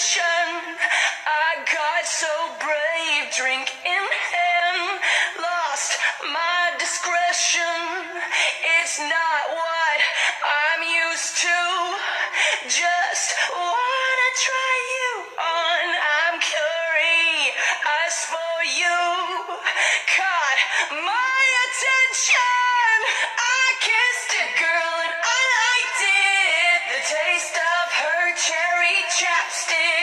I got so brave, drink in hand, lost my discretion. It's not what I'm used to, just wanna try you on. I'm curious for you, caught my attention. chapstick.